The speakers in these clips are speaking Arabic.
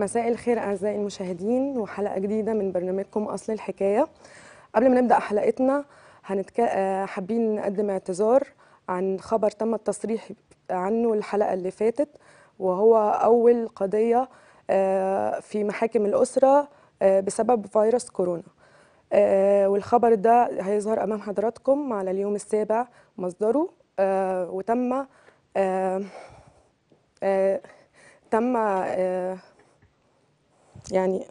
مساء الخير أعزائي المشاهدين وحلقة جديدة من برنامجكم أصل الحكاية. قبل ما نبدأ حلقتنا هنتك... آه، حابين نقدم اعتذار عن خبر تم التصريح عنه الحلقة اللي فاتت وهو أول قضية آه، في محاكم الأسرة آه، بسبب فيروس كورونا. والخبر ده هيظهر أمام حضراتكم على اليوم السابع مصدره وتم تم يعني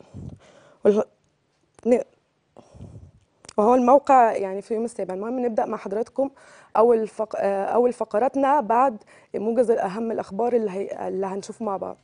وهو الموقع يعني في يوم السابع. المهم نبدأ مع حضراتكم. أول فق... أول فقراتنا بعد موجز الأهم الأخبار اللي, هي... اللي هنشوفه مع بعض.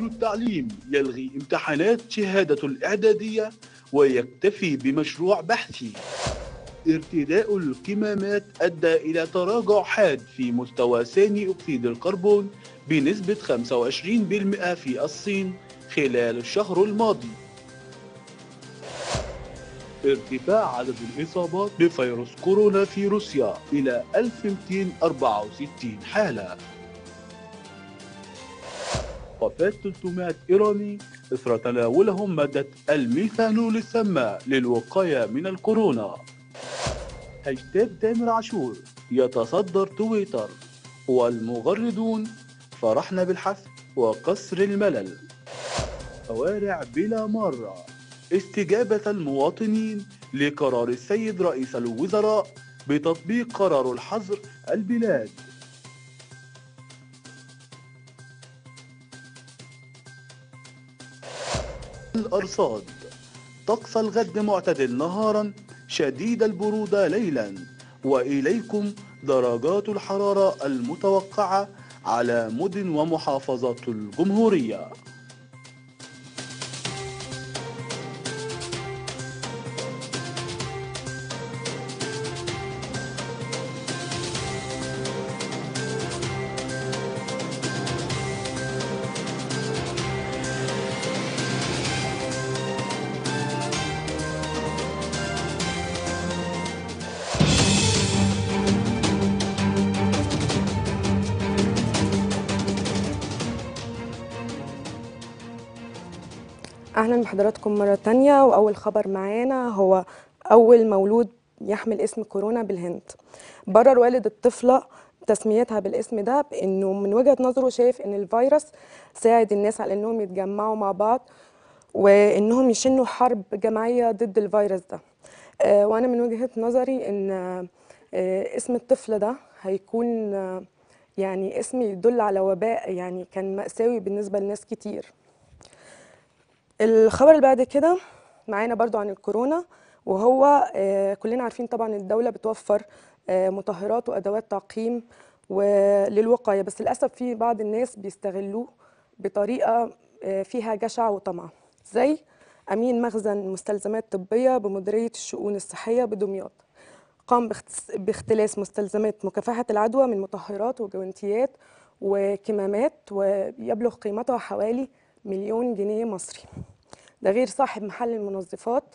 وزير التعليم يلغي امتحانات شهادة الإعدادية ويكتفي بمشروع بحثي. ارتداء الكمامات أدى إلى تراجع حاد في مستوى ثاني أكسيد الكربون بنسبة 25% في الصين خلال الشهر الماضي. ارتفاع عدد الإصابات بفيروس كورونا في روسيا إلى 1264 حالة. وفاة 300 إيراني إثر تناولهم مادة الميثانول السامة للوقاية من الكورونا. هاشتاج تامر عاشور يتصدر تويتر. والمغردون فرحنا بالحث وكسر الملل. شوارع بلا مارة استجابة المواطنين لقرار السيد رئيس الوزراء بتطبيق قرار الحظر البلاد. الأرصاد. طقس الغد معتدل نهارا شديد البرودة ليلا. وإليكم درجات الحرارة المتوقعة على مدن ومحافظات الجمهورية. أهلا بحضراتكم مرة تانية وأول خبر معانا هو أول مولود يحمل اسم كورونا بالهند. برر والد الطفلة تسميتها بالاسم ده بأنه من وجهة نظره شايف أن الفيروس ساعد الناس على أنهم يتجمعوا مع بعض وأنهم يشنوا حرب جماعية ضد الفيروس ده. آه، وأنا من وجهة نظري أن آه، اسم الطفل ده هيكون آه، يعني اسم يدل على وباء يعني كان مأساوي بالنسبة لناس كتير. الخبر اللي بعد كده معانا برضو عن الكورونا وهو آه، كلنا عارفين طبعا الدولة بتوفر آه، مطهرات وأدوات تعقيم وللوقاية بس للأسف في بعض الناس بيستغلوه بطريقة آه، فيها جشع وطمع زي أمين مخزن مستلزمات طبية بمديرية الشؤون الصحية بدمياط قام باختلاس مستلزمات مكافحة العدوى من مطهرات وجوانتيات وكمامات ويبلغ قيمتها حوالي مليون جنيه مصري. ده غير صاحب محل المنظفات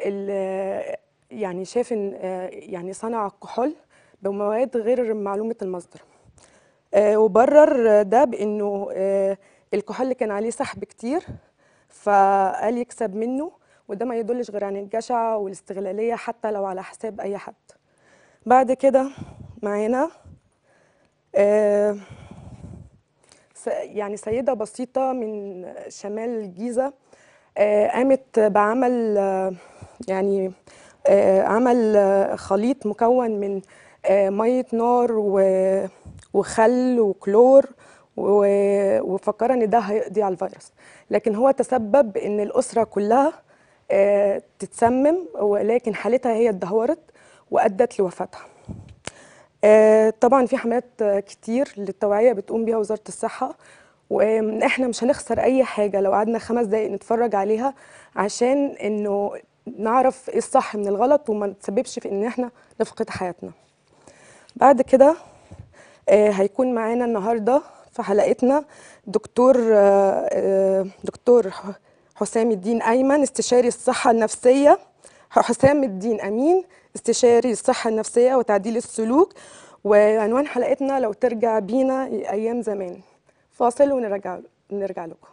اللي يعني شاف إن آه، يعني صنع الكحول بمواد غير معلومة المصدر. آه، وبرر ده بإنه آه، الكحول كان عليه سحب كتير فقال يكسب منه وده ما يدلش غير عن الجشع والاستغلالية حتى لو على حساب أي حد. بعد كده معانا يعني سيدة بسيطة من شمال الجيزة آه، قامت بعمل يعني آه، عمل خليط مكون من آه، مية نار وخل وكلور وفكر إن ده هيقضي على الفيروس. لكن هو تسبب إن الأسرة كلها تتسمم ولكن حالتها هي اتدهورت وأدت لوفاتها. طبعا في حملات آه، كتير للتوعية بتقوم بيها وزارة الصحة وإحنا مش هنخسر أي حاجة لو قعدنا خمس دقايق نتفرج عليها عشان إنه نعرف إيه الصح من الغلط وما نتسببش في إن إحنا نفقد حياتنا. بعد كده آه، هيكون معانا النهارده في حلقتنا دكتور آه، آه، دكتور حسام الدين أيمن استشاري الصحة النفسية. حسام الدين أمين استشاري الصحه النفسية وتعديل السلوك وعنوان حلقتنا لو ترجع بينا أيام زمان. فاصل ونرجع نرجع لكم.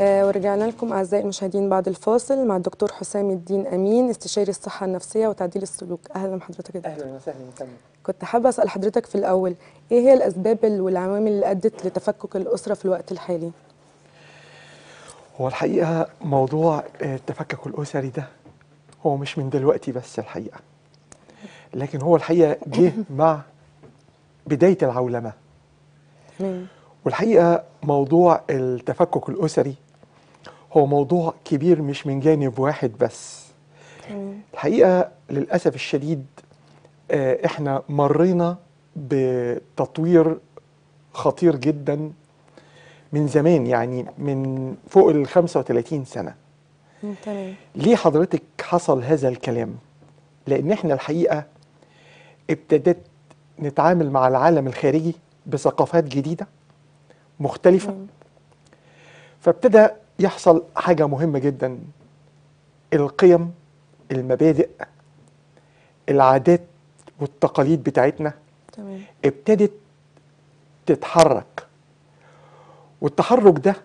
آه، ورجعنا لكم أعزائي المشاهدين بعد الفاصل مع الدكتور حسام الدين أمين استشاري الصحة النفسية وتعديل السلوك. أهلا بحضرتك يا دكتور. أهلا وسهلا وسهلا كنت حابة أسأل حضرتك في الأول إيه هي الأسباب والعوامل اللي أدت لتفكك الأسرة في الوقت الحالي؟ هو الحقيقة موضوع آه، التفكك الأسري ده هو مش من دلوقتي بس الحقيقة. لكن هو الحقيقة جه مع بداية العولمة. تمام والحقيقة موضوع التفكك الأسري هو موضوع كبير مش من جانب واحد بس. تمام الحقيقة للأسف الشديد آه، إحنا مرينا بتطوير خطير جدا من زمان يعني من فوق ال 35 سنة. تمام. ليه حضرتك حصل هذا الكلام؟ لأن إحنا الحقيقة ابتدت نتعامل مع العالم الخارجي بثقافات جديدة مختلفة. مم. فابتدى يحصل حاجة مهمة جدا القيم المبادئ العادات والتقاليد بتاعتنا تمام. ابتدت تتحرك. والتحرك ده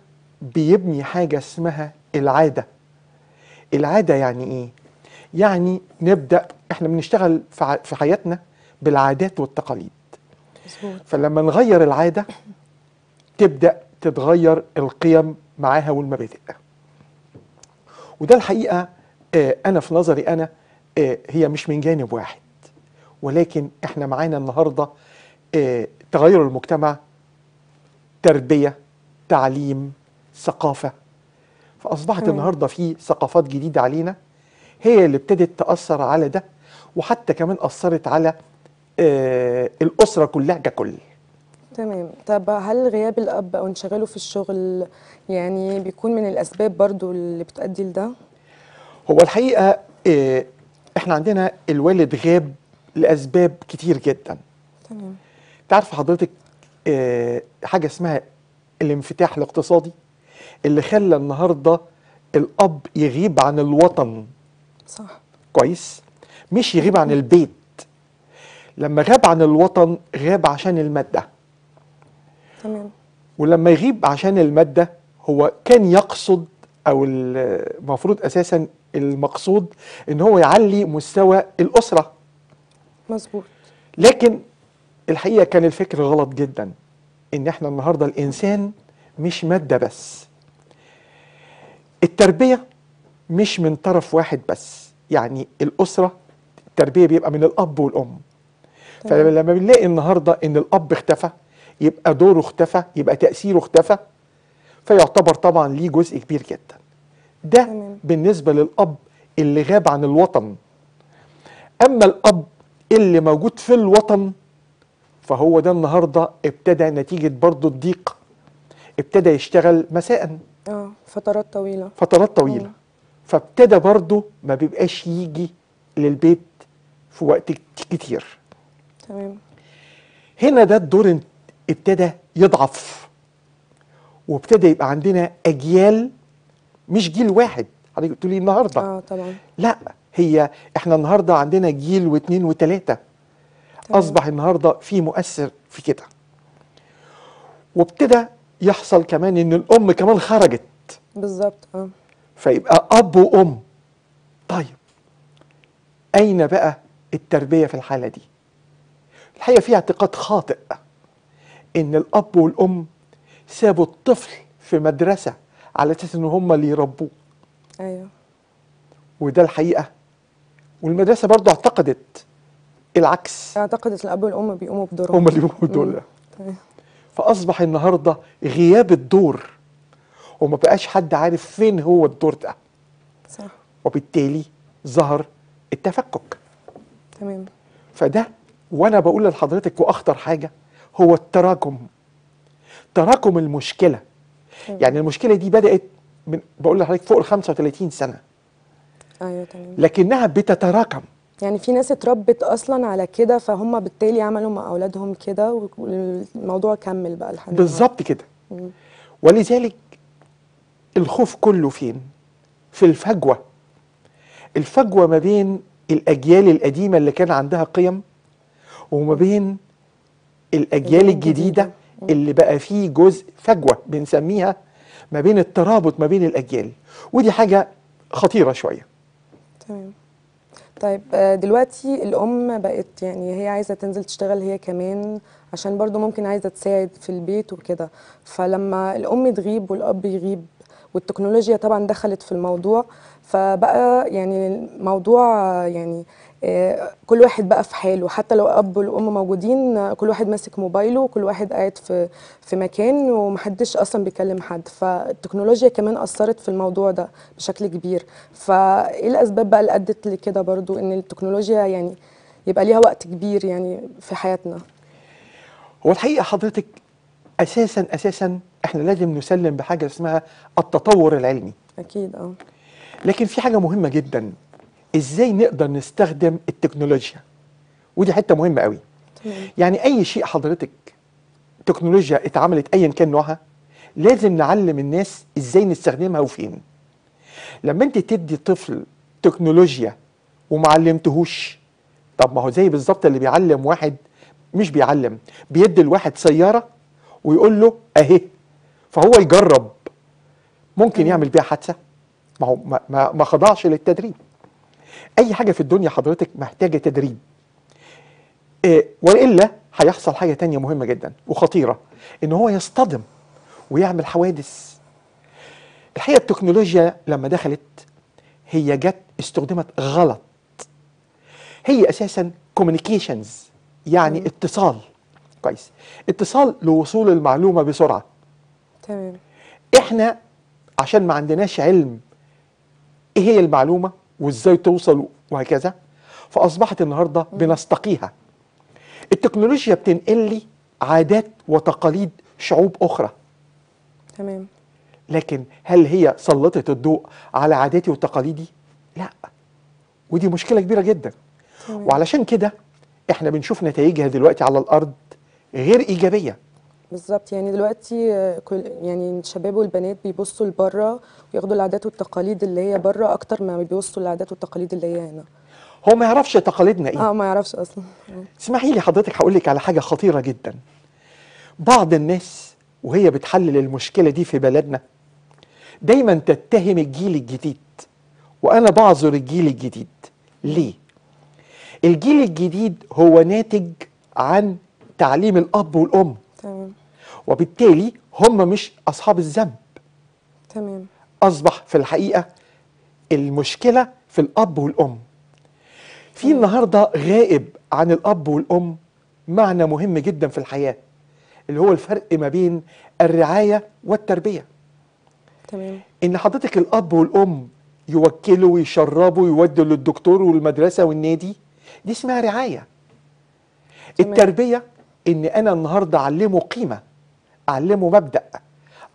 بيبني حاجة اسمها العادة. العادة يعني إيه؟ يعني نبدأ إحنا بنشتغل في حياتنا بالعادات والتقاليد. فلما نغير العادة تبدأ تتغير القيم معاها والمبادئ. وده الحقيقة آه، أنا في نظري أنا آه، هي مش من جانب واحد. ولكن إحنا معانا النهاردة آه، تغير المجتمع تربية تعليم ثقافة. فأصبحت مم. النهاردة في ثقافات جديدة علينا هي اللي ابتدت تأثر على ده وحتى كمان أثرت على آه، الأسرة كلها ككل. تمام. طب هل غياب الأب أو انشغاله في الشغل يعني بيكون من الأسباب برضو اللي بتؤدي لده؟ هو الحقيقة آه، إحنا عندنا الوالد غاب لأسباب كتير جدا. تمام. تعرف حضرتك آه، حاجة اسمها الانفتاح الاقتصادي اللي خلى النهاردة الأب يغيب عن الوطن. صح. كويس؟ مش يغيب عن البيت. لما غاب عن الوطن غاب عشان المادة. تمام. ولما يغيب عشان المادة هو كان يقصد أو المفروض أساسا المقصود إن هو يعلي مستوى الأسرة. مظبوط. لكن الحقيقة كان الفكر غلط جدا. إن إحنا النهاردة الإنسان مش مادة بس. التربية مش من طرف واحد بس. يعني الأسرة التربية بيبقى من الأب والأم. تمام. فلما بنلاقي النهاردة إن الأب اختفى يبقى دوره اختفى يبقى تأثيره اختفى فيعتبر طبعا ليه جزء كبير جدا. ده تمام. بالنسبة للأب اللي غاب عن الوطن. أما الأب اللي موجود في الوطن فهو ده النهاردة ابتدى نتيجة برضه الضيق. ابتدى يشتغل مساء. آه فترات طويلة. فترات طويلة. مم. فابتدى برضه ما بيبقاش يجي للبيت في وقت كتير. تمام. هنا ده الدور ابتدى يضعف. وابتدى يبقى عندنا أجيال مش جيل واحد. حضرتك بتقولي النهارده. آه طبعا. لا هي إحنا النهارده عندنا جيل واثنين وثلاثة. تمام. أصبح النهارده في مؤثر في كده. وابتدى يحصل كمان إن الأم كمان خرجت. بالظبط آه. فيبقى أب وأم. طيب أين بقى التربية في الحالة دي؟ الحقيقة في اعتقاد خاطئ إن الأب والأم سابوا الطفل في مدرسة على أساس إن هم اللي يربوه. أيوه. وده الحقيقة. والمدرسة برضو اعتقدت العكس. أعتقد الأب والأم بيقوموا بدورهم. هم اللي بيقوموا دول مم. تمام فأصبح النهارده غياب الدور وما بقاش حد عارف فين هو الدور ده. صح. وبالتالي ظهر التفكك. تمام. فده وأنا بقول لحضرتك وأخطر حاجة هو التراكم. تراكم المشكلة. تمام. يعني المشكلة دي بدأت من بقول لحضرتك فوق ال 35 سنة. أيوه تمام. لكنها بتتراكم. يعني في ناس اتربت أصلا على كده فهم بالتالي عملوا مع أولادهم كده والموضوع كمل بقى لحد بالظبط كده. ولذلك الخوف كله فين؟ في الفجوة. الفجوة ما بين الأجيال القديمة اللي كان عندها قيم وما بين الجديدة الجديدة. اللي بقى فيه جزء فجوة بنسميها ما بين الترابط ما بين الأجيال. ودي حاجة خطيرة شوية. تمام. طيب آه، دلوقتي الأم بقت يعني هي عايزة تنزل تشتغل هي كمان عشان برضو ممكن عايزة تساعد في البيت وكده. فلما الأم تغيب والأب يغيب والتكنولوجيا طبعا دخلت في الموضوع فبقى يعني الموضوع يعني كل واحد بقى في حاله. حتى لو أب والأم موجودين آه، كل واحد ماسك موبايله وكل واحد قاعد في في مكان ومحدش أصلا بيكلم حد. فالتكنولوجيا كمان أثرت في الموضوع ده بشكل كبير. فإيه الأسباب بقى اللي أدت لكده برضو؟ إن التكنولوجيا يعني يبقى ليها وقت كبير يعني في حياتنا. هو الحقيقة حضرتك أساسا أساسا إحنا لازم نسلم بحاجة اسمها التطور العلمي. أكيد أه. لكن في حاجة مهمة جدا. إزاي نقدر نستخدم التكنولوجيا؟ ودي حتة مهمة قوي. يعني أي شيء حضرتك تكنولوجيا اتعملت ايا كان نوعها لازم نعلم الناس إزاي نستخدمها وفين. لما أنت تدي طفل تكنولوجيا ومعلمتهوش طب ما هو زي بالظبط اللي بيعلم واحد مش بيعلم بيدي الواحد سيارة ويقول له أهي فهو يجرب. ممكن يعمل بيها حادثة. ما هو ما, ما خضعش للتدريب. أي حاجة في الدنيا حضرتك محتاجة تدريب. إيه وإلا هيحصل حاجة تانية مهمة جدا وخطيرة إن هو يصطدم ويعمل حوادث. الحقيقة التكنولوجيا لما دخلت هي جت استخدمت غلط. هي أساسا كوميونيكيشنز يعني اتصال. كويس. اتصال لوصول المعلومة بسرعة. تمام. إحنا عشان ما عندناش علم إيه هي المعلومة؟ وإزاي توصل وهكذا. فأصبحت النهارده بنستقيها. التكنولوجيا بتنقل لي عادات وتقاليد شعوب أخرى. تمام. لكن هل هي سلطت الضوء على عاداتي وتقاليدي؟ لا. ودي مشكلة كبيرة جدا. تمام. وعلشان كده إحنا بنشوف نتائجها دلوقتي على الأرض غير إيجابية. بالظبط. يعني دلوقتي آه، كل يعني الشباب والبنات بيبصوا لبره وياخدوا العادات والتقاليد اللي هي بره أكتر ما بيبصوا للعادات والتقاليد اللي هي هنا. هو ما يعرفش تقاليدنا إيه. آه ما يعرفش أصلا. آه. اسمحي لي حضرتك هقول لك على حاجة خطيرة جدا. بعض الناس وهي بتحلل المشكلة دي في بلدنا دايما تتهم الجيل الجديد. وأنا بعذر الجيل الجديد. ليه؟ الجيل الجديد هو ناتج عن تعليم الأب والأم. وبالتالي هم مش أصحاب الذنب. تمام. أصبح في الحقيقة المشكلة في الأب والأم. في النهارده غائب عن الأب والأم معنى مهم جدا في الحياة اللي هو الفرق ما بين الرعاية والتربية. تمام. إن حضرتك الأب والأم يوكلوا ويشربوا ويودوا للدكتور والمدرسة والنادي دي اسمها رعاية. تمام. التربية إن أنا النهارده أعلمه قيمة. أعلمه مبدأ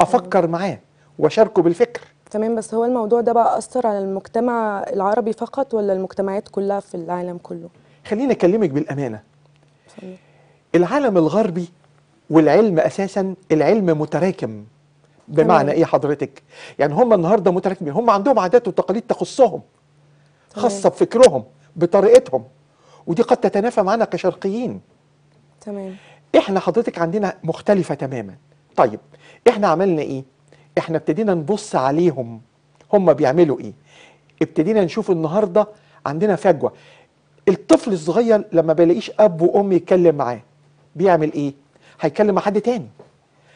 أفكر معاه وأشاركه بالفكر. تمام بس هو الموضوع ده بقى أثر على المجتمع العربي فقط ولا المجتمعات كلها في العالم كله؟ خليني أكلمك بالأمانة. اتفضل. العالم الغربي والعلم أساسا العلم متراكم. بمعنى تمام. إيه حضرتك؟ يعني هم النهارده متراكمين هم عندهم عادات وتقاليد تخصهم. خاصة بفكرهم بطريقتهم ودي قد تتنافى معنا كشرقيين. تمام. إحنا حضرتك عندنا مختلفة تماما. طيب إحنا عملنا إيه؟ إحنا ابتدينا نبص عليهم. هم بيعملوا إيه؟ ابتدينا نشوف النهارده عندنا فجوة. الطفل الصغير لما بيلاقيش أب وأم يتكلم معاه بيعمل إيه؟ هيكلم مع حد تاني.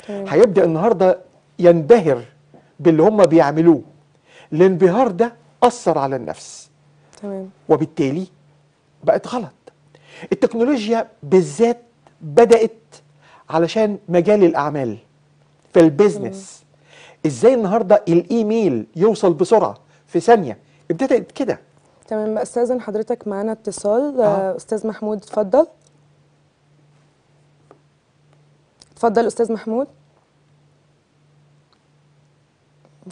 هيبدأ النهارده ينبهر باللي هم بيعملوه. الانبهار ده أثر على النفس. تمام. وبالتالي بقت غلط. التكنولوجيا بالذات بدأت علشان مجال الأعمال في البيزنس. إزاي النهارده الإيميل يوصل بسرعة؟ في ثانية ابتدت كده. تمام استاذن حضرتك معانا اتصال. آه. أستاذ محمود اتفضل. اتفضل أستاذ محمود.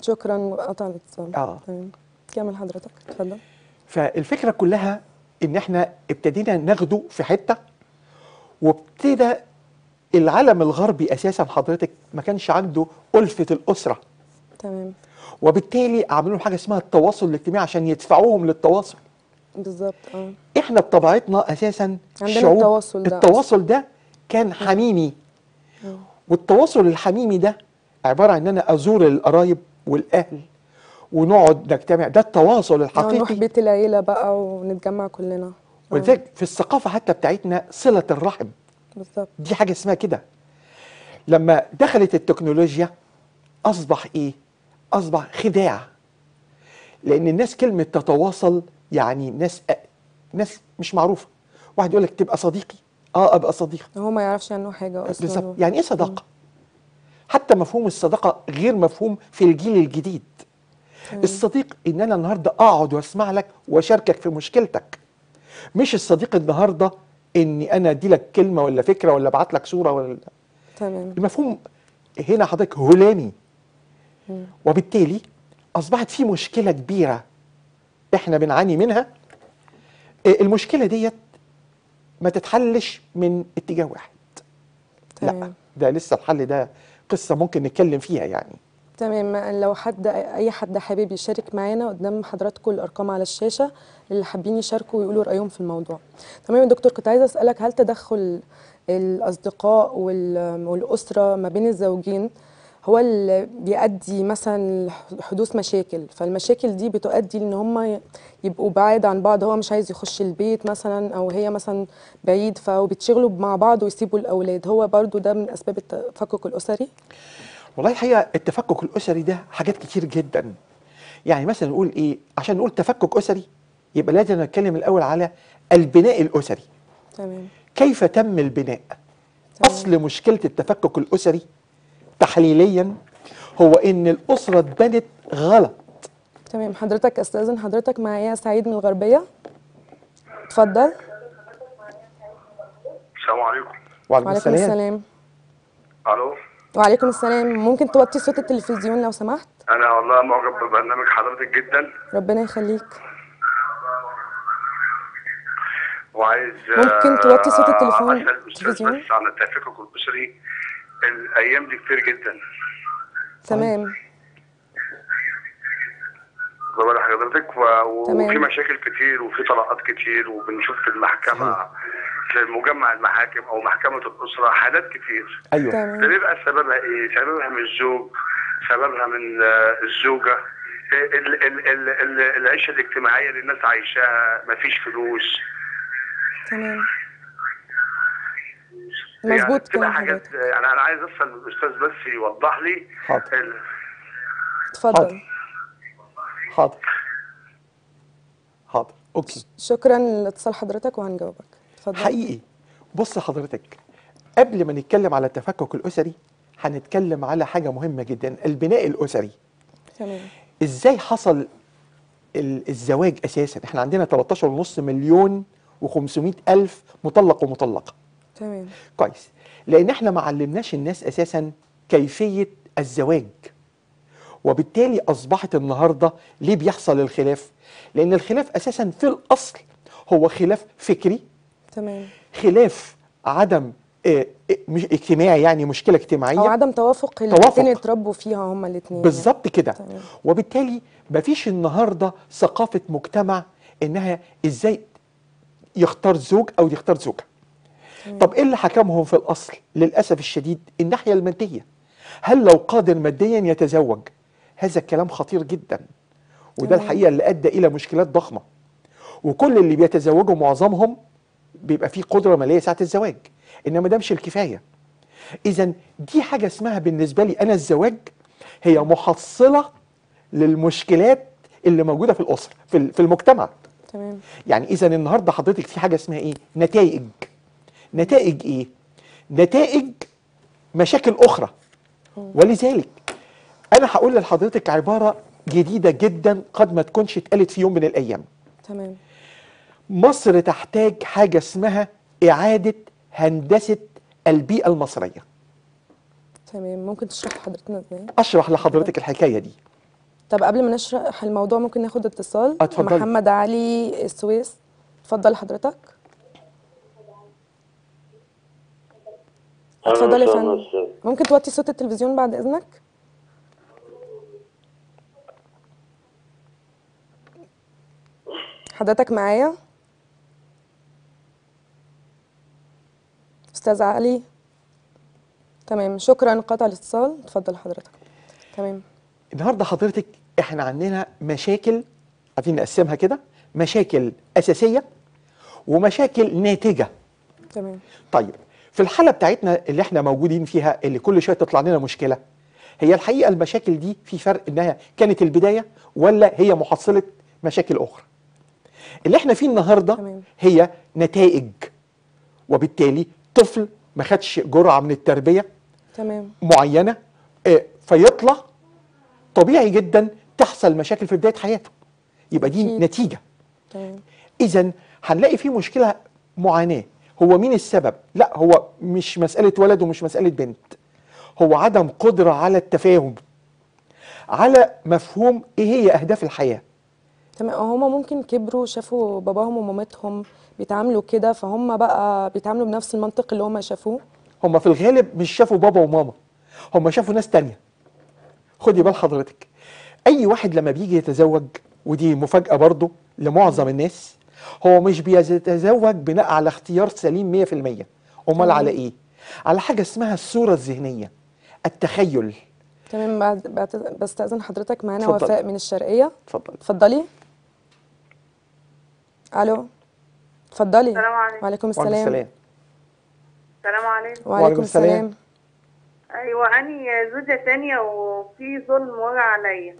شكرا قطع الاتصال. تمام. كمل حضرتك اتفضل. فالفكرة كلها إن إحنا ابتدينا ناخده في حتة وابتدى العالم الغربي أساسا حضرتك ما كانش عنده ألفة الأسرة. تمام. وبالتالي عملوا لهم حاجة اسمها التواصل الاجتماعي عشان يدفعوهم للتواصل. بالظبط آه. إحنا بطبيعتنا أساسا عندنا شعوب. التواصل ده. التواصل ده كان حميمي. والتواصل الحميمي ده عبارة عن إن أنا أزور القرايب والأهل ونقعد نجتمع. ده التواصل نروح الحقيقي. بيت العيلة بقى ونتجمع كلنا. آه، ولذلك في الثقافة حتى بتاعتنا صلة الرحم. بالظبط. دي حاجة اسمها كده. لما دخلت التكنولوجيا أصبح إيه؟ أصبح خداع. لأن الناس كلمة تتواصل يعني ناس ناس مش معروفة. واحد يقول لك تبقى صديقي؟ آه أبقى صديق. هو ما يعرفش عنه حاجة أصلا. بالظبط. يعني إيه صداقة؟ حتى مفهوم الصداقة غير مفهوم في الجيل الجديد. الصديق إن أنا النهارده أقعد وأسمع لك وأشاركك في مشكلتك. مش الصديق النهارده إني أنا أدي لك كلمة ولا فكرة ولا أبعت لك صورة ولا تمام. المفهوم هنا حضرتك هلامي وبالتالي أصبحت في مشكلة كبيرة إحنا بنعاني منها. إيه المشكلة ديت ما تتحلش من اتجاه واحد. لا تمام. ده لسه الحل ده قصة ممكن نتكلم فيها يعني. تمام. لو حد أي حد حابب يشارك معانا قدام حضراتكم الأرقام على الشاشة اللي حابين يشاركوا ويقولوا رأيهم في الموضوع. تمام يا دكتور كنت عايزة أسألك هل تدخل الأصدقاء وال- والأسرة ما بين الزوجين هو اللي بيؤدي مثلا لحدوث مشاكل؟ فالمشاكل دي بتؤدي إن هم يبقوا بعاد عن بعض هو مش عايز يخش البيت مثلا أو هي مثلا بعيد فبيتشغلوا مع بعض ويسيبوا الأولاد. هو برضو ده من أسباب التفكك الأسري؟ والله الحقيقة التفكك الأسري ده حاجات كتير جدا. يعني مثلا نقول إيه عشان نقول تفكك أسري يبقى لازم نتكلم الأول على البناء الأسري. تمام. كيف تم البناء؟ تمام. أصل مشكلة التفكك الأسري تحليليا هو إن الأسرة اتبنت غلط. تمام. حضرتك أستاذن حضرتك معايا سعيد من الغربية؟ اتفضل. السلام عليكم. وعليكم السلام. ألو. وعليكم السلام. ممكن توطي صوت التلفزيون لو سمحت؟ أنا والله معجب ببرنامج حضرتك جدا. ربنا يخليك. وعايز ممكن توطي صوت آه، التليفون- الأستاذ التلفزيون؟ بس عن التفكك الأسري الأيام دي كتير جدا. تمام. واخد حضرتك. و- تمام. وفي مشاكل كتير وفي طلاقات كتير وبنشوف في المحكمة صحيح. في مجمع المحاكم أو محكمة الأسرة حالات كتير. أيوه. ده تمام بيبقى سببها إيه؟ سببها من الزوج سببها من آه، الزوجة. ال- ال- ال- ال- العيشة الاجتماعية اللي الناس عايشاها مفيش فلوس. تمام. يعني مظبوط بتبقى كلام حاجات حضرتك يعني أنا عايز أسأل الأستاذ بس يوضح لي حاضر. ال- اتفضل. حاضر. حاضر. أوكي. شكرا لاتصال حضرتك وهنجاوبك. اتفضل. حقيقي. بص حضرتك قبل ما نتكلم على التفكك الأسري هنتكلم على حاجة مهمة جدا البناء الأسري. تمام. إزاي حصل ال- الزواج أساسا؟ إحنا عندنا 13.5 مليون و500 ألف مطلق ومطلقة. تمام. كويس. لأن إحنا ما علمناش الناس أساسا كيفية الزواج. وبالتالي أصبحت النهارده ليه بيحصل الخلاف؟ لأن الخلاف أساسا في الأصل هو خلاف فكري تمام. خلاف عدم آه، آه، مش اجتماعي يعني مشكلة اجتماعية. أو عدم توافق. الاثنين اتربوا فيها هما الاثنين بالظبط كده. تمام. وبالتالي مفيش النهارده ثقافة مجتمع إنها إزاي يختار زوج أو يختار زوجة. طب إيه اللي حكمهم في الأصل؟ للأسف الشديد الناحية المادية. هل لو قادر ماديا يتزوج؟ هذا الكلام خطير جدا. وده. الحقيقة اللي أدى إلى مشكلات ضخمة. وكل اللي بيتزوجوا معظمهم بيبقى فيه قدرة مالية ساعة الزواج إنما ده مش الكفاية. اذا دي حاجة اسمها بالنسبة لي أنا الزواج هي محصلة للمشكلات اللي موجودة في الأسرة في في المجتمع. تمام. يعني إذا النهارده حضرتك في حاجة اسمها إيه؟ نتائج. نتائج إيه؟ نتائج مشاكل أخرى. ولذلك أنا هقول لحضرتك عبارة جديدة جدا قد ما تكونش اتقالت في يوم من الأيام. تمام. مصر تحتاج حاجة اسمها إعادة هندسة البيئة المصرية. تمام ممكن تشرح لحضرتنا إزاي؟ أشرح لحضرتك الحكاية دي. طب قبل ما نشرح الموضوع ممكن ناخد اتصال. اتفضلي. محمد علي السويس. اتفضل حضرتك. اتفضل يا فندم. ممكن توطي صوت التلفزيون بعد إذنك؟ حضرتك معايا؟ أستاذ علي. تمام شكرا. انقطع الاتصال. اتفضل حضرتك. تمام. النهارده حضرتك إحنا عندنا مشاكل عايزين نقسمها كده مشاكل أساسية ومشاكل ناتجة. تمام. طيب في الحالة بتاعتنا اللي إحنا موجودين فيها اللي كل شوية تطلع لنا مشكلة هي الحقيقة المشاكل دي في فرق إنها كانت البداية ولا هي محصلة مشاكل أخرى؟ اللي إحنا فيه النهارده تمام. هي نتائج وبالتالي طفل ما خدش جرعة من التربية تمام. معينة آه، فيطلع طبيعي جدا تحصل مشاكل في بداية حياته. يبقى دي أكيد. نتيجة. تمام. اذا هنلاقي في مشكلة معاناة. هو مين السبب؟ لا هو مش مسألة ولد ومش مسألة بنت. هو عدم قدرة على التفاهم على مفهوم إيه هي أهداف الحياة. تمام. هما ممكن كبروا شافوا باباهم ومامتهم بيتعاملوا كده فهم بقى بيتعاملوا بنفس المنطق اللي هما شافوه. هم في الغالب مش شافوا بابا وماما هم شافوا ناس تانية. خدي بال حضرتك أي واحد لما بيجي يتزوج ودي مفاجأة برضه لمعظم الناس هو مش بيتزوج بناء على اختيار سليم 100% أمال على إيه؟ على حاجة اسمها الصورة الذهنية التخيل. تمام بستأذن حضرتك معانا. وفاء من الشرقية. اتفضل. اتفضلي. ألو؟ اتفضلي. السلام عليكم. وعليكم السلام. السلام. السلام عليكم. وعليكم السلام. أيوه أني زوجة تانية وفي ظلم وقع عليا.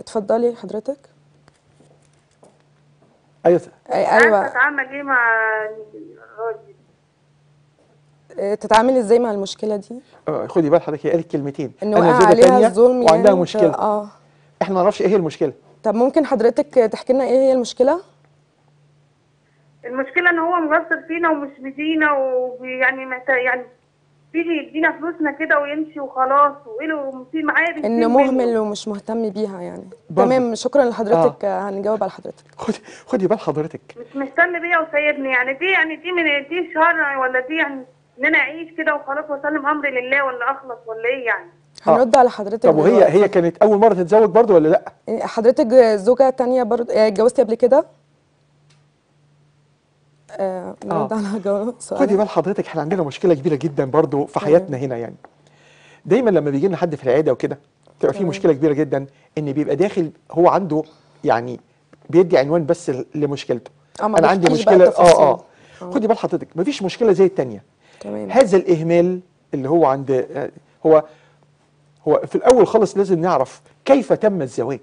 اتفضلي حضرتك. أيوه. أيوه. اتعامل إيه مع الراجل؟ آه، تتعاملي إزاي مع المشكلة دي؟ آه، خدي بال حضرتك هي قالت كلمتين. ان أنا وقع زوجة عليها تانية الظلم وعندها يعني مشكلة. آه. إحنا ما نعرفش إيه هي المشكلة. طب ممكن حضرتك تحكي لنا إيه هي المشكلة؟ المشكلة إن هو مقصر فينا ومش بيدينا ويعني. يعني بيجي يدينا فلوسنا كده ويمشي وخلاص وإيه له في معايا بنتين ان منه. مهمل ومش مهتم بيها يعني برضه. تمام شكرا لحضرتك آه. هنجاوب على حضرتك خدي خدي بال حضرتك مش مهتم بيا وسايبني يعني دي يعني دي من دي شر ولا دي يعني إن أنا أعيش كده وخلاص وأسلم أمري لله ولا أخلص ولا إيه يعني هنرد على حضرتك طب وهي. هي كانت أول مرة تتزوج برضه ولا لأ حضرتك زوجة تانية برضه آه، اتجوزتي قبل كده؟ آه نرد آه. على جو- خدي بال حضرتك إحنا عندنا مشكلة كبيرة جدا برضو في حياتنا هنا يعني. دايما لما بيجي لنا حد في العيادة وكده تبقى في. مشكلة كبيرة جدا إن بيبقى داخل هو عنده يعني بيدي عنوان بس لمشكلته. ما أنا عندي مشكلة آه. آه. خدي بال حضرتك مفيش مشكلة زي التانية. تمام. هذا الإهمال اللي هو عند آه، هو هو في الأول خالص لازم نعرف كيف تم الزواج.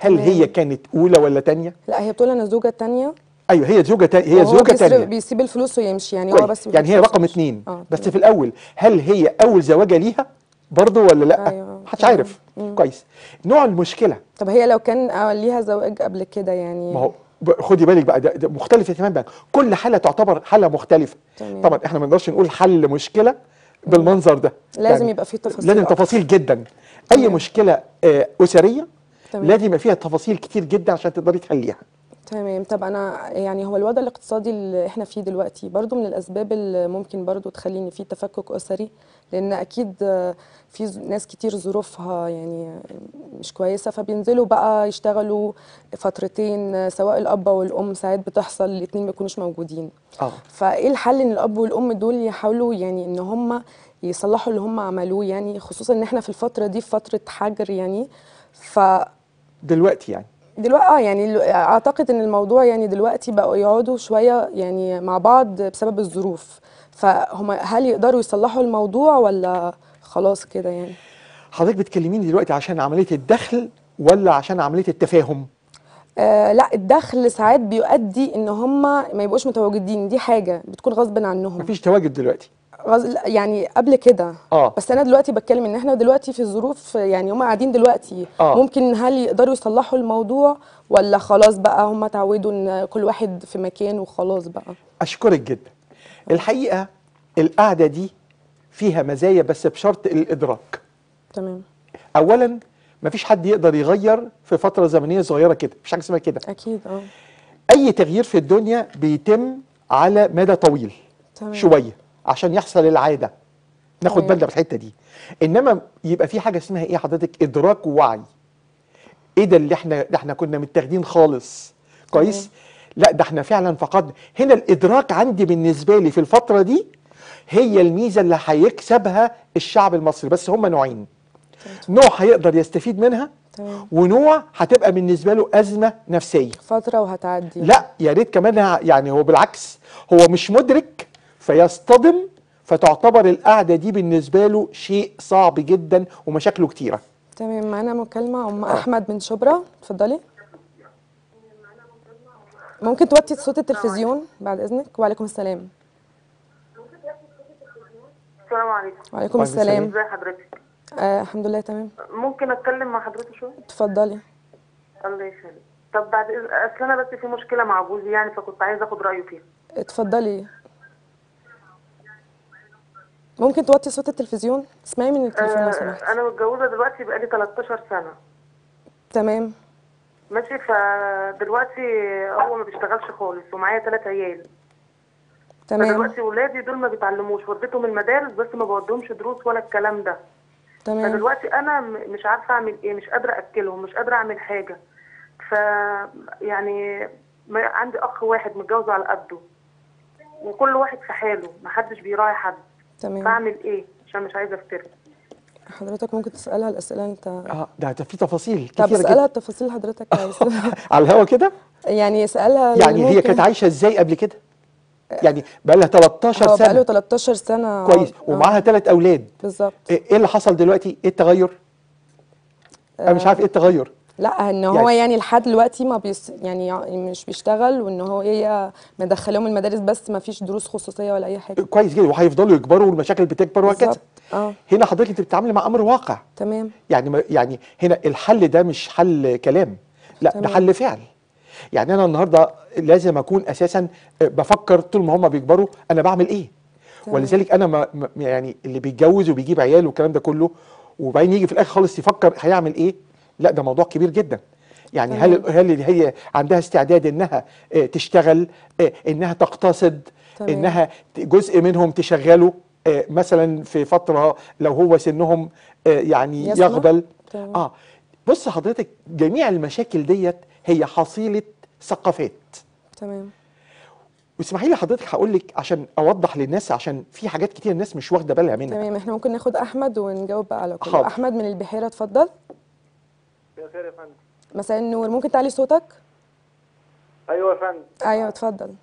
هل تمام. هي كانت أولى ولا تانية؟ لا هي بتقول أنا زوجة تانية أيوه هي زوجة تا... هي زوجة تانية بيسيب الفلوس ويمشي يعني هو كويس. بس يعني هي رقم. اتنين آه بس. في الأول هل هي أول زواجة ليها برضه ولا لأ أيوة، محدش. عارف كويس نوع المشكلة طب هي لو كان آه ليها زواج قبل كده يعني ما هو خدي بالك بقى ده, مختلف تماما كل حالة تعتبر حالة مختلفة تمام. طبعا إحنا ما نقدرش نقول حل مشكلة بالمنظر ده لازم يبقى فيه تفاصيل لازم. تفاصيل جدا أي. مشكلة آه، أسرية تمام. لازم يبقى فيها تفاصيل كتير جدا عشان تقدري تحليها تمام. طب أنا يعني هو الوضع الاقتصادي اللي إحنا فيه دلوقتي برضو من الأسباب اللي ممكن برضو تخلي ان في تفكك أسري لأن أكيد في ناس كتير ظروفها يعني مش كويسة فبينزلوا بقى يشتغلوا فترتين سواء الأب والأم ساعات بتحصل الاتنين ما يكونوش موجودين. آه. فإيه الحل إن الأب والأم دول يحاولوا يعني إن هم يصلحوا اللي هم عملوه يعني خصوصا إن إحنا في الفترة دي في فترة حجر يعني؟ ف دلوقتي يعني. دلوقتي آه يعني أعتقد إن الموضوع يعني دلوقتي بقوا يقعدوا شوية يعني مع بعض بسبب الظروف. فهم هل يقدروا يصلحوا الموضوع ولا خلاص كده يعني؟ حضرتك بتكلميني دلوقتي عشان عملية الدخل ولا عشان عملية التفاهم؟ آه لا الدخل ساعات بيؤدي إن هم ما يبقوش متواجدين دي حاجة بتكون غصب عنهم. مفيش تواجد دلوقتي. غز... يعني قبل كده. آه. بس أنا دلوقتي بتكلم إن إحنا دلوقتي في ظروف يعني هم قاعدين دلوقتي. آه. ممكن هل يقدروا يصلحوا الموضوع ولا خلاص بقى هم اتعودوا إن كل واحد في مكان وخلاص بقى؟ أشكرك جدا. الحقيقة القعدة دي فيها مزايا بس بشرط الإدراك. تمام. اولا مفيش حد يقدر يغير في فترة زمنية صغيرة كده مفيش حاجة اسمها كده. أكيد آه. أي تغيير في الدنيا بيتم على مدى طويل. تمام. شوية. عشان يحصل العادة. ناخد. بالنا من الحتة دي. إنما يبقى في حاجة اسمها إيه؟ حضرتك إدراك ووعي إيه ده اللي إحنا ده إحنا كنا متاخدين خالص. كويس؟ لا ده إحنا فعلا فقدنا. هنا الإدراك عندي بالنسبة لي في الفترة دي هي الميزة اللي هيكسبها الشعب المصري. بس هم نوعين. نوع هيقدر يستفيد منها تمام ونوع هتبقى بالنسبة له أزمة نفسية. فترة وهتعدي. لا يا ريت كمان يعني هو بالعكس. هو مش مدرك فيصطدم فتعتبر القعدة دي بالنسبة له شيء صعب جدا ومشاكله كتيرة. تمام معانا مكالمة أم أحمد من شبرا. اتفضلي. ممكن توطي صوت التلفزيون بعد إذنك؟ وعليكم السلام. السلام عليكم. وعليكم السلام. ازي حضرتك؟ آه الحمد لله تمام. ممكن أتكلم مع حضرتك شوية؟ اتفضلي. الله يخليك. طب بعد أصل أنا بس في مشكلة مع جوزي يعني فكنت عايزه أخد رأيه فيها. اتفضلي. ممكن توطي صوت التلفزيون؟ اسمعي من التليفون لو آه سمحت أنا متجوزة دلوقتي بقالي 13 سنة. تمام. ماشي فدلوقتي هو ما بيشتغلش خالص ومعايا ثلاث عيال. تمام. فدلوقتي ولادي دول ما بيتعلموش وديتهم المدارس بس ما بوديهمش دروس ولا الكلام ده. تمام. فدلوقتي أنا مش عارفة أعمل إيه مش قادرة أكلهم مش قادرة أعمل حاجة. ف يعني عندي أخ واحد متجوز على قده وكل واحد في حاله محدش بيراعي حد. تمام. فاعمل إيه؟ عشان مش عايزة افترق حضرتك ممكن تسألها الأسئلة أنت. آه ده ده في تفاصيل طب كتيرة اسألها التفاصيل حضرتك. عايز. على الهوا كده؟ يعني اسألها يعني هي كانت عايشة إزاي قبل كده؟ يعني بقى لها 13 هو بقاله سنة. 13 سنة. كويس. آه، ومعاها ثلاث أولاد. بالظبط. إيه إيه اللي حصل دلوقتي؟ إيه التغير؟ أنا مش عارف إيه التغير. لا إن هو يعني- يعني لحد دلوقتي ما بيس يعني مش بيشتغل وإن هو هي مدخلاهم المدارس بس ما فيش دروس خصوصية ولا أي حاجة. كويس جدا. وهيفضلوا يكبروا والمشاكل بتكبر وهكذا. آه. هنا حضرتك أنت بتتعاملي مع أمر واقع. تمام. يعني ما يعني هنا الحل ده مش حل كلام لا ده تمام. حل فعل. يعني أنا النهارده لازم أكون أساسا بفكر طول ما هم بيكبروا أنا بعمل إيه. تمام. ولذلك أنا ما- يعني اللي بيتجوز وبيجيب عيال والكلام ده كله وبعدين يجي في الآخر خالص يفكر هيعمل إيه؟ لا ده موضوع كبير جدا. يعني هل هل هي عندها استعداد إنها آه، تشتغل آه، إنها تقتصد تمام. إنها جزء منهم تشغله آه، مثلا في فترة لو هو سنهم يعني؟ يقبل؟ تمام. آه. بص حضرتك جميع المشاكل ديت هي حصيلة ثقافات. تمام. واسمحي لي حضرتك هقول لك عشان أوضح للناس عشان في حاجات كتير الناس مش واخدة بالها منها. تمام إحنا ممكن ناخد أحمد ونجاوب بقى على كله. حاضر. أحمد من البحيرة اتفضل. خير يا فندم. مساء النور. ممكن تعلي صوتك؟ أيوه يا فندم. أيوه اتفضل.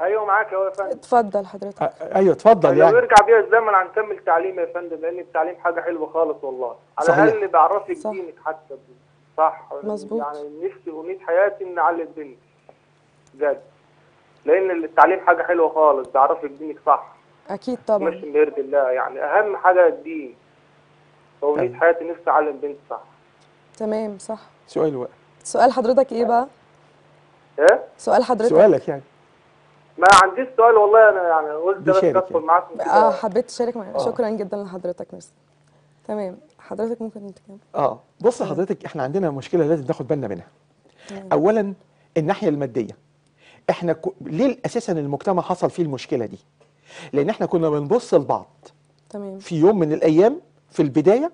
أيوه معاك يا فندم. اتفضل حضرتك. أيوه اتفضل لو يعني يرجع بيا الزمن هنكمل تعليم يا فندم لأن التعليم حاجة حلوة خالص والله. على. الأقل بيعرفك صح. دينك حتى. صح. مظبوط. يعني نفسي ونيت حياتي ان اعلم بنتي بجد. لأن التعليم حاجة حلوة خالص. بيعرفك دينك صح. أكيد طبعا. ماشي بيرضي الله. يعني أهم حاجة الدين. ونيت تمام. حياتي نفسي أعلم بنتي صح. تمام صح. سؤال بقى. سؤال حضرتك إيه بقى؟ إيه؟ سؤال حضرتك. سؤالك يعني. ما عنديش سؤال والله أنا يعني قلت بس أدخل يعني. معاكم آه حبيت تشارك معايا آه. شكرا جدا لحضرتك ميرسي. تمام. حضرتك ممكن تكمل. آه. بص حضرتك إحنا عندنا مشكلة لازم ناخد بالنا منها. اولا الناحية المادية. إحنا ك... ليه أساسا المجتمع حصل فيه المشكلة دي؟ لأن إحنا كنا بنبص لبعض. تمام. في يوم من الأيام في البداية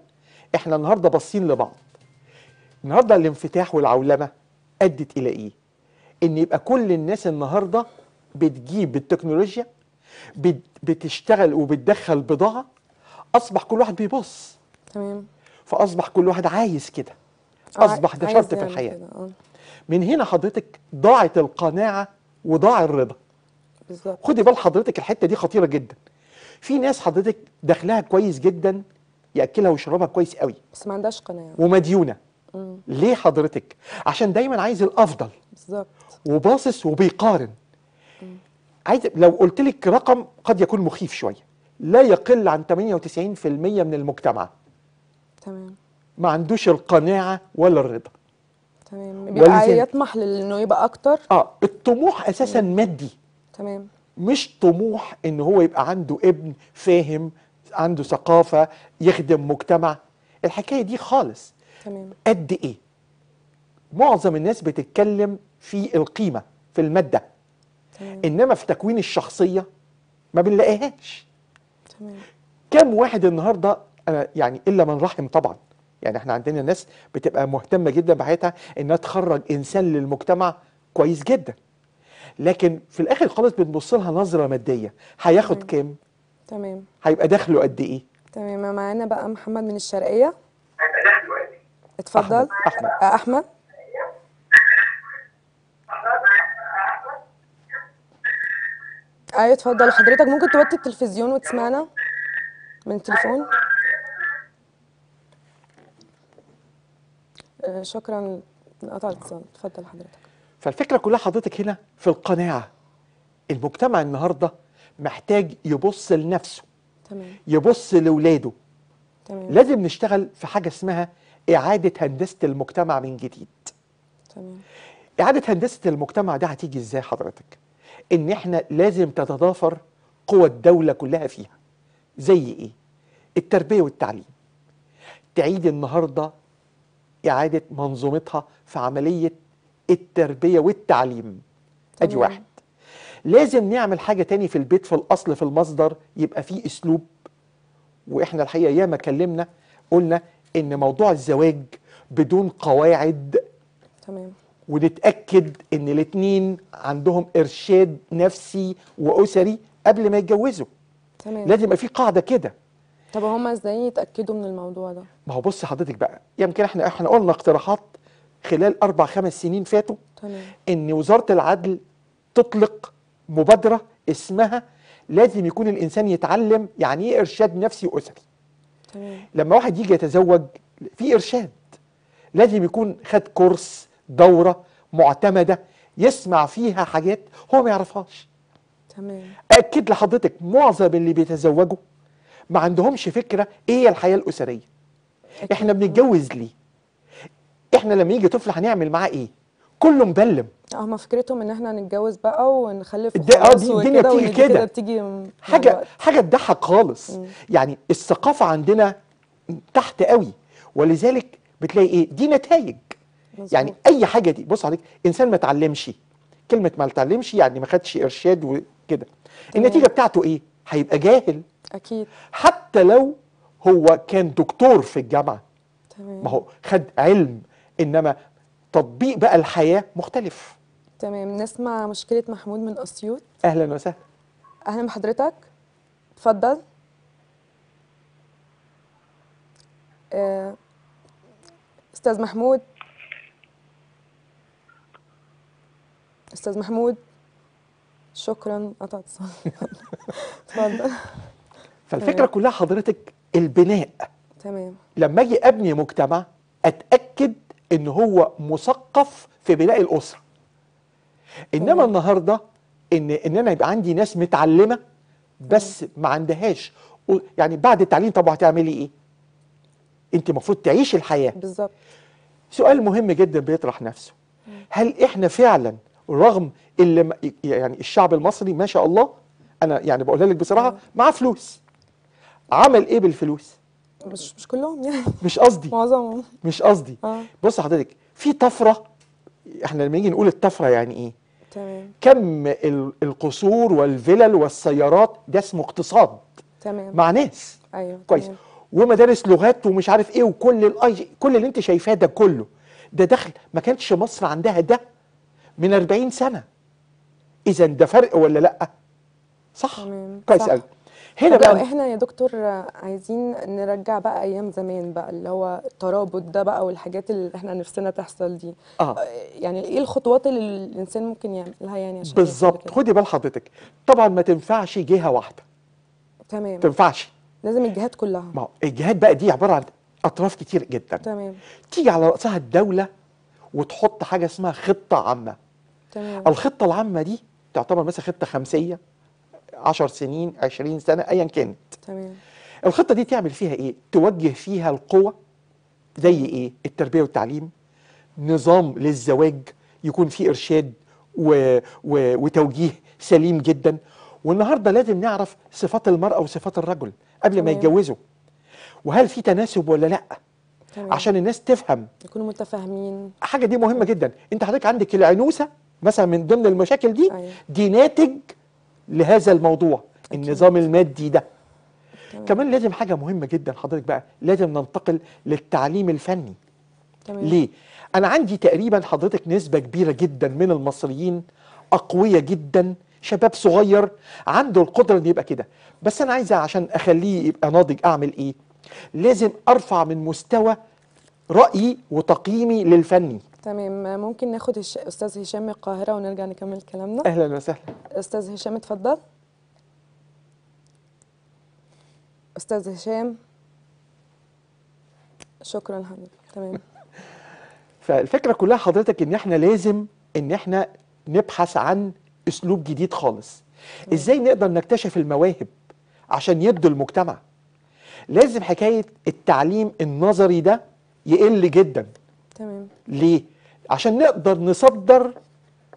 إحنا النهارده باصين لبعض. النهارده الانفتاح والعولمة أدت إلى إيه؟ إن يبقى كل الناس النهارده بتجيب التكنولوجيا بت- بتشتغل وبتدخل بضاعة أصبح كل واحد بيبص. تمام. فأصبح كل واحد عايز كده. آه، أصبح ده شرط في الحياة. آه. من هنا حضرتك ضاعت القناعة وضاع الرضا. بالظبط. خدي بال حضرتك الحتة دي خطيرة جدا. في ناس حضرتك دخلها كويس جدا يأكلها ويشربها كويس قوي. بس ما عندهاش قناعة. ومديونة. مم. ليه حضرتك؟ عشان دايما عايز الأفضل. بالظبط. وباصص وبيقارن. عايز لو قلت لك رقم قد يكون مخيف شوية. لا يقل عن 98% من المجتمع. تمام. ما عندوش القناعة ولا الرضا. تمام. بيبقى يطمح لأنه يبقى أكتر؟ آه الطموح أساسا مادي. تمام. مش طموح إن هو يبقى عنده ابن فاهم عنده ثقافة يخدم مجتمع. الحكاية دي خالص. تمام. قد إيه؟ معظم الناس بتتكلم في القيمة في المادة. تمام. إنما في تكوين الشخصية ما بنلاقيهاش. تمام. كم واحد النهارده أنا يعني إلا من رحم طبعا. يعني إحنا عندنا ناس بتبقى مهتمة جدا بحياتها إنها تخرج إنسان للمجتمع كويس جدا. لكن في الآخر خالص بنبص لها نظرة مادية. هياخد. كام؟ تمام. هيبقى دخله قد إيه؟ تمام. معانا بقى محمد من الشرقية. اتفضل. أحمد. آه، أحمد. أيوة اتفضل. حضرتك ممكن توطي التلفزيون وتسمعنا من التليفون؟ آه، شكرا. قطع الاتصال. اتفضل حضرتك. فالفكرة كلها حضرتك هنا في القناعة. المجتمع النهارده محتاج يبص لنفسه. تمام. يبص لاولاده تمام. لازم نشتغل في حاجة اسمها إعادة هندسة المجتمع من جديد تمام إعادة هندسة المجتمع ده هتيجي إزاي حضرتك؟ إن إحنا لازم تتضافر قوى الدولة كلها فيها. زي إيه؟ التربية والتعليم. تعيد النهاردة إعادة منظومتها في عملية التربية والتعليم. أدي. واحد. لازم نعمل حاجة تاني في البيت في الأصل في المصدر يبقى فيه أسلوب وإحنا الحقيقة ياما كلمنا قلنا إن موضوع الزواج بدون قواعد تمام. ونتأكد إن الاتنين عندهم إرشاد نفسي وأسري قبل ما يتجوزوا. تمام. لازم يبقى في قاعدة كده. طب هما إزاي يتأكدوا من الموضوع ده؟ ما هو بص حضرتك بقى يمكن إحنا إحنا قلنا اقتراحات خلال أربع خمس سنين فاتوا تمام. إن وزارة العدل تطلق مبادرة اسمها لازم يكون الإنسان يتعلم يعني إيه إرشاد نفسي وأسري. تمام لما واحد يجي يتزوج في إرشاد. لازم يكون خد كورس دورة معتمدة يسمع فيها حاجات هو ما يعرفهاش. تمام. أكد لحضرتك معظم اللي بيتزوجوا ما عندهمش فكرة إيه هي الحياة الأسرية. إحنا بنتجوز ليه؟ إحنا لما يجي طفل هنعمل معاه إيه؟ كله مبلم هما فكرتهم ان إحنا نتجوز بقى ونخلف وخلاص دي- الدنيا بتيجي كده. بتيجي الوقت. حاجة تضحك خالص. يعني الثقافة عندنا تحت قوي. ولذلك بتلاقي إيه؟ دي نتائج مظبوط. يعني أي حاجة دي بص عليك إنسان ما اتعلمش. كلمة ما اتعلمش يعني ما خدش إرشاد وكده. النتيجة بتاعته إيه؟ هيبقى جاهل. أكيد. حتى لو هو كان دكتور في الجامعة. تمام. ما هو خد علم. إنما تطبيق بقى الحياة مختلف. تمام نسمع مشكلة محمود من أسيوط. أهلا وسهلا. أهلا بحضرتك. اتفضل. آه، أستاذ محمود. أستاذ محمود. شكرا قطعت اتصال اتفضل. فالفكرة تمام. كلها حضرتك البناء. تمام. لما أجي أبني مجتمع أتأكد إن هو مثقف في بناء الأسرة. إنما. النهارده إن إن أنا يبقى عندي ناس متعلمة بس ما عندهاش. يعني بعد التعليم طب هتعملي إيه؟ أنت المفروض تعيش الحياة. بالظبط. سؤال مهم جدا بيطرح نفسه. هل إحنا فعلا رغم اللي يعني الشعب المصري ما شاء الله أنا يعني بقولها لك بصراحة معاه فلوس. عمل إيه بالفلوس؟ مش مش كلهم يعني. مش قصدي. معظمهم. مش قصدي. آه. بص حضرتك في طفرة إحنا لما نيجي نقول الطفرة يعني إيه؟ تمام. كم ال- القصور والفلل والسيارات ده اسمه اقتصاد. تمام. مع ناس. أيوه كويس. تمام. ومدارس لغات ومش عارف إيه وكل الاي كل اللي أنت شايفاه ده كله. ده دخل ما كانتش مصر عندها ده من 40 سنة. اذا ده فرق ولا لأ؟ صح. تمام، كويس. قوي هنا بقى إحنا يا دكتور عايزين نرجع بقى أيام زمان بقى اللي هو الترابط ده بقى والحاجات اللي إحنا نفسنا تحصل دي. آه. يعني إيه الخطوات اللي الإنسان ممكن يعملها يعني عشان بالظبط؟ خدي بال حضرتك. طبعا ما تنفعش جهة واحدة. تمام. ما تنفعش. لازم الجهات كلها. ما الجهات بقى دي عبارة عن أطراف كتير جدا. تمام. تيجي على رأسها الدولة وتحط حاجة اسمها خطة عامة. تمام. الخطة العامة دي تعتبر مثلا خطة خمسية 10 سنين 20 سنة ايا كانت. تمام. الخطة دي تعمل فيها إيه؟ توجه فيها القوة زي إيه؟ التربية والتعليم. نظام للزواج يكون فيه إرشاد و... و... وتوجيه سليم جدا. والنهاردة لازم نعرف صفات المرأة وصفات الرجل قبل ما. يتجوزوا. وهل في تناسب ولا لأ؟ تمام. عشان الناس تفهم. يكونوا متفاهمين. حاجة دي مهمة جدا. أنت حضرتك عندك العنوسة مثلا من ضمن المشاكل دي؟ أيوة. دي ناتج لهذا الموضوع النظام المادي ده. تمام. كمان لازم حاجة مهمة جدا حضرتك بقى لازم ننتقل للتعليم الفني. تمام. ليه؟ أنا عندي تقريبا حضرتك نسبة كبيرة جدا من المصريين أقوياء جدا شباب صغير عنده القدرة ان يبقى كده. بس أنا عايزه عشان أخليه يبقى ناضج أعمل إيه؟ لازم أرفع من مستوى رأيي وتقييمي للفني. تمام. ممكن ناخد الش... أستاذ هشام من القاهرة ونرجع نكمل كلامنا؟ أهلا وسهلا. أستاذ هشام اتفضل. أستاذ هشام. شكرا حبيبي تمام. فالفكرة كلها حضرتك إن إحنا لازم إن إحنا نبحث عن أسلوب جديد خالص. إزاي نقدر نكتشف المواهب عشان يبدو المجتمع؟ لازم حكاية التعليم النظري ده يقل جدا. تمام. ليه؟ عشان نقدر نصدر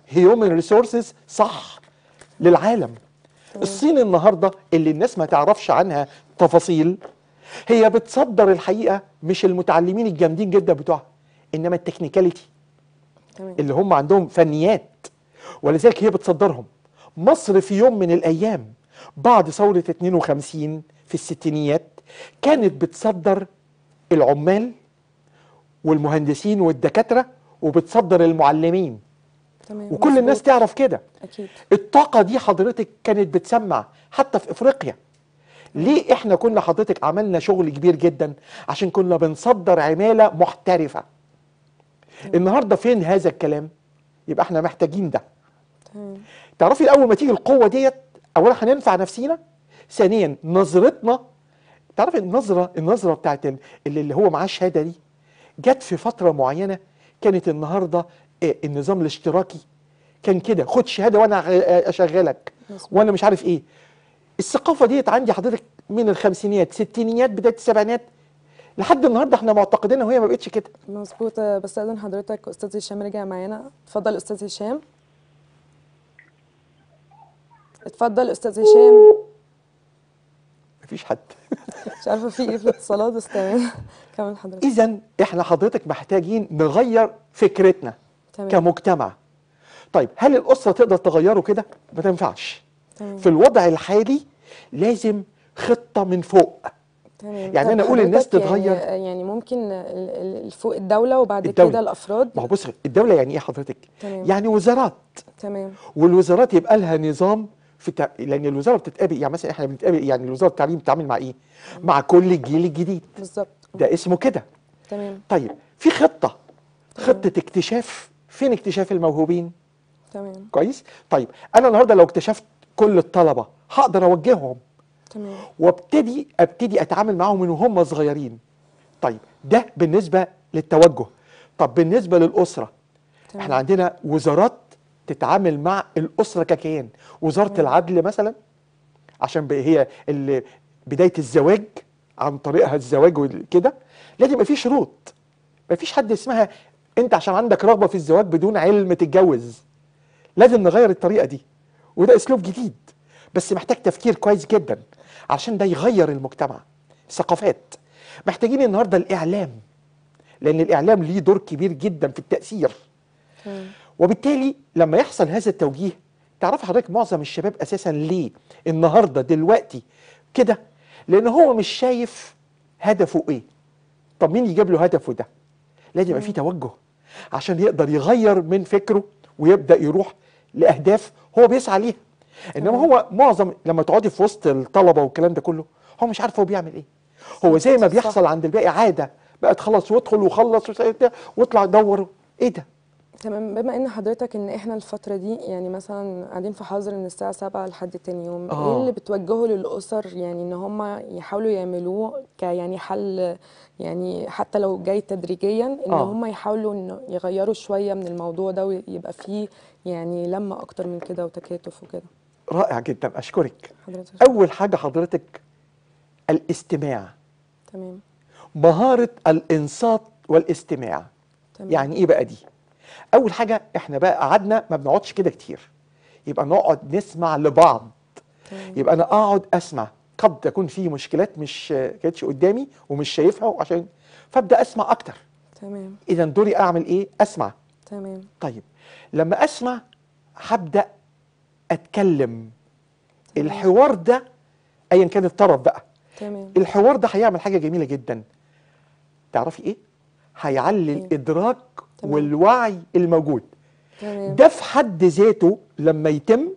human resources صح للعالم. الصين النهارده اللي الناس ما تعرفش عنها تفاصيل هي بتصدر الحقيقة مش المتعلمين الجامدين جدا بتوعها إنما ال technicality. تمام. اللي هم عندهم فنيات ولذلك هي بتصدرهم. مصر في يوم من الأيام بعد ثورة 52 في الستينيات كانت بتصدر العمال والمهندسين والدكاترة وبتصدر المعلمين. تمام. وكل الناس مظبوط. تعرف كده. أكيد. الطاقة دي حضرتك كانت بتسمع حتى في إفريقيا. ليه إحنا كنا حضرتك عملنا شغل كبير جدا؟ عشان كنا بنصدر عمالة محترفة. النهاردة فين هذا الكلام؟ يبقى إحنا محتاجين ده. تمام. تعرفي الأول ما تيجي القوة ديت؟ اولا هننفع نفسينا. ثانيا نظرتنا. تعرفي النظرة النظرة بتاعت ال- اللي اللي هو معاه الشهادة دي؟ جت في فترة معينة كانت النهاردة آه، النظام الاشتراكي كان كده. خد شهادة وأنا آه، أشغلك. وأنا مش عارف إيه. الثقافة ديت عندي حضرتك من الخمسينيات ستينيات بداية السبعينات. لحد النهارده إحنا معتقدينها وهي ما بقتش كده. مظبوط. بس اذن حضرتك أستاذ هشام رجع معانا. اتفضل أستاذ هشام. اتفضل أستاذ هشام. مفيش حد. مش عارفة في إيه في الاتصالات بس تمام. كمل حضرتك. إذا إحنا حضرتك محتاجين نغير فكرتنا تمام. كمجتمع. طيب هل الأسرة تقدر تغيره كده؟ ما تنفعش. تمام. في الوضع الحالي لازم خطة من فوق. تمام. يعني طب أنا أقول الناس حضرتك تتغير. يعني, يعني ممكن فوق الدولة وبعد الدولة. كده الأفراد؟ ما هو بص الدولة يعني إيه حضرتك؟ تمام. يعني وزارات. تمام. والوزارات يبقى لها نظام في تع... لأن الوزارة بتتقابل يعني مثلا إحنا بنتقابل يعني وزاره التعليم بتتعامل مع إيه؟ مع كل الجيل الجديد. بالظبط. ده اسمه كده. تمام. طيب في خطة. خطة اكتشاف. فين اكتشاف الموهوبين؟ تمام. كويس. طيب أنا النهارده لو اكتشفت كل الطلبة هقدر أوجههم تمام. وابتدي أبتدي أتعامل معاهم من وهم صغيرين. طيب ده بالنسبة للتوجه. طب بالنسبة للأسرة تمام. إحنا عندنا وزارات تتعامل مع الأسرة ككيان. وزارة العدل مثلا عشان هي اللي بداية الزواج عن طريقها الزواج وكده لازم يبقى في شروط. ما فيش حد اسمها انت عشان عندك رغبة في الزواج بدون علم تتجوز. لازم نغير الطريقة دي وده أسلوب جديد بس محتاج تفكير كويس جدا عشان ده يغير المجتمع الثقافات. محتاجين النهارده الإعلام لأن الإعلام ليه دور كبير جدا في التأثير. وبالتالي لما يحصل هذا التوجيه تعرف حضرتك معظم الشباب أساسا ليه النهارده دلوقتي كده لأن هو مش شايف هدفه إيه. طب مين يجيب له هدفه ده؟ لازم يبقى في توجه عشان يقدر يغير من فكره ويبدأ يروح لأهداف هو بيسعى ليها. إنما هو معظم لما تقعدي في وسط الطلبة والكلام ده كله هو مش عارف هو بيعمل إيه. هو زي ما. بيحصل عند الباقي عادة بقى تخلص وادخل وخلص واطلع دور إيه ده؟ تمام. بما إن حضرتك إن إحنا الفترة دي يعني مثلا قاعدين في حظر من الساعة 7 لحد تاني يوم آه. إيه اللي بتوجهه للأسر يعني إن هم يحاولوا يعملوه ك يعني حل يعني حتى لو جاي تدريجيا إن آه. هم يحاولوا إنه يغيروا شوية من الموضوع ده ويبقى فيه يعني لمة أكتر من كده وتكاتف وكده؟ رائع جدا. أشكرك. حضرتك. أول حاجة حضرتك الاستماع. تمام. مهارة الإنصات والاستماع. تمام. يعني إيه بقى دي؟ أول حاجة إحنا بقى قعدنا ما بنقعدش كده كتير. يبقى نقعد نسمع لبعض. تمام. يبقى أنا أقعد أسمع. قد تكون في مشكلات مش كانتش قدامي ومش شايفها عشان فأبدأ أسمع أكتر. تمام. إذا دوري أعمل إيه؟ أسمع. تمام. طيب. لما أسمع هبدأ أتكلم. الحوار ده ايا كان الطرف بقى. تمام. الحوار ده هيعمل حاجة جميلة جدا. تعرفي إيه؟ هيعلي إيه؟ الإدراك تمام. والوعي الموجود. تمام. ده في حد ذاته لما يتم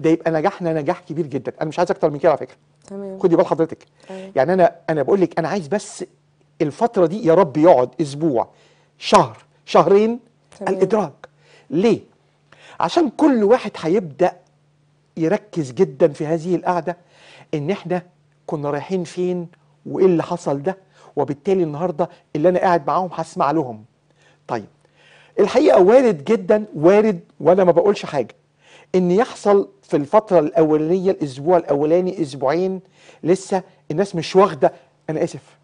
ده يبقى نجاحنا نجاح كبير جدا. أنا مش عايز أكتر من كده على فكرة. تمام. خدي بال حضرتك. أيوة. يعني أنا أنا بقول لك أنا عايز بس الفترة دي يا رب يقعد أسبوع شهر شهرين تمام. الإدراك. ليه؟ عشان كل واحد هيبدأ يركز جدا في هذه القعدة إن إحنا كنا رايحين فين وإيه اللي حصل ده وبالتالي النهارده اللي أنا قاعد معاهم هسمع لهم. طيب الحقيقة وارد جدا وارد وأنا ما بقولش حاجة. إن يحصل في الفترة الأولانية الأسبوع الأولاني أسبوعين لسه الناس مش واخدة أنا آسف.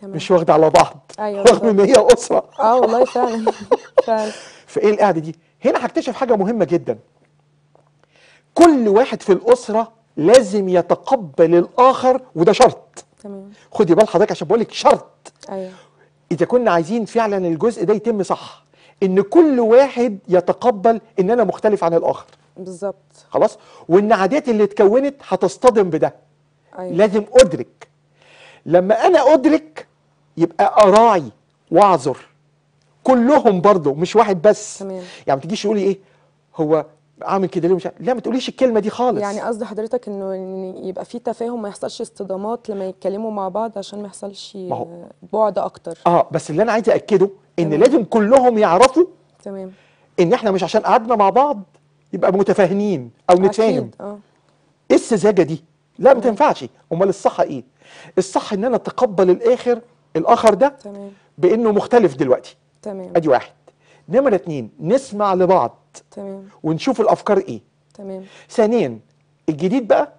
تمام. مش واخدة على بعض. أيوة رغم إن هي أسرة. آه والله فعلا فعلا. فايه القعدة دي؟ هنا هكتشف حاجة مهمة جدا. كل واحد في الأسرة لازم يتقبل الآخر وده شرط. تمام. خدي بال حضرتك عشان بقول لك شرط. أيوه. إذا كنا عايزين فعلا الجزء ده يتم صح إن كل واحد يتقبل إن أنا مختلف عن الآخر. بالظبط. خلاص؟ وإن عاداتي اللي اتكونت هتصطدم بده. أيوه. لازم أدرك. لما أنا أدرك يبقى أراعي وأعذر. كلهم برضه مش واحد بس. تمام. يعني ما تجيش تقولي إيه هو عامل كده ليه مش لا ما تقوليش الكلمة دي خالص. يعني قصد حضرتك إنه يبقى في تفاهم ما يحصلش اصطدامات لما يتكلموا مع بعض عشان ما يحصلش بعد أكتر. آه بس اللي أنا عايز اكده إن تمام. لازم كلهم يعرفوا تمام. إن إحنا مش عشان قعدنا مع بعض يبقى متفاهمين أو نتفاهم. آه. إيه السذاجة دي؟ لا ما تنفعش. أمال الصح إيه؟ الصح إن أنا أتقبل الآخر الآخر ده تمام. بإنه مختلف دلوقتي. تمام. أدي واحد. نمرة اتنين نسمع لبعض. تمام. ونشوف الأفكار إيه. تمام. ثانيا الجديد بقى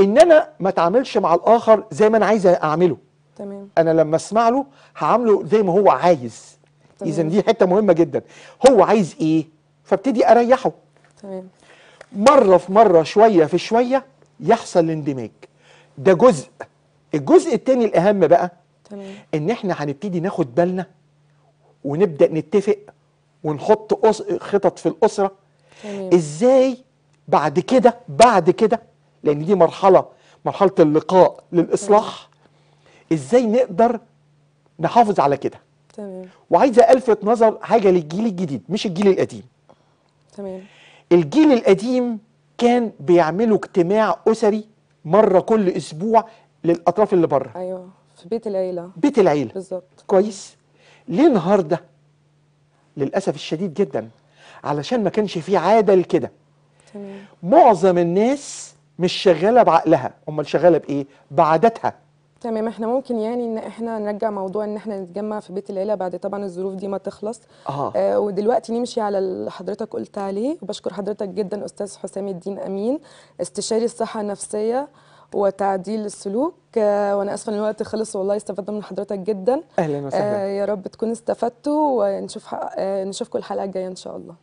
إن أنا ما أتعاملش مع الآخر زي ما أنا عايز أعمله. تمام. أنا لما أسمع له هعامله زي ما هو عايز. اذا دي حتة مهمة جدا. هو عايز إيه؟ فابتدي أريحه. تمام. مرة في مرة شوية في شوية يحصل الاندماج ده جزء. الجزء التاني الأهم بقى تمام. إن إحنا هنبتدي ناخد بالنا ونبدأ نتفق ونحط. خطط في الأسرة. تمام. إزاي بعد كده بعد كده لأن دي مرحلة مرحلة اللقاء للإصلاح. إزاي نقدر نحافظ على كده؟ تمام. وعايزة ألفت نظر حاجة للجيل الجديد مش الجيل القديم. تمام. الجيل القديم كان بيعملوا اجتماع أسري مرة كل أسبوع للأطراف اللي بره. أيوه في بيت العيلة. بيت العيلة. بالظبط. كويس. ليه النهارده للأسف الشديد جدا علشان ما كانش في عادة لكده. معظم الناس مش شغالة بعقلها. أمال شغالة بإيه؟ بعاداتها. تمام. إحنا ممكن يعني إن إحنا نرجع موضوع إن إحنا نتجمع في بيت العيلة بعد طبعا الظروف دي ما تخلص. آه آه ودلوقتي نمشي على اللي حضرتك قلت عليه. وبشكر حضرتك جدا أستاذ حسام الدين أمين استشاري الصحة النفسية. وتعديل السلوك. آه وأنا آسفة إن الوقت خلص والله استفدنا من حضرتك جدا. أهلا وسهلا. آه يا رب تكونوا استفدتوا ونشوف آه نشوفكم الحلقة الجاية إن شاء الله.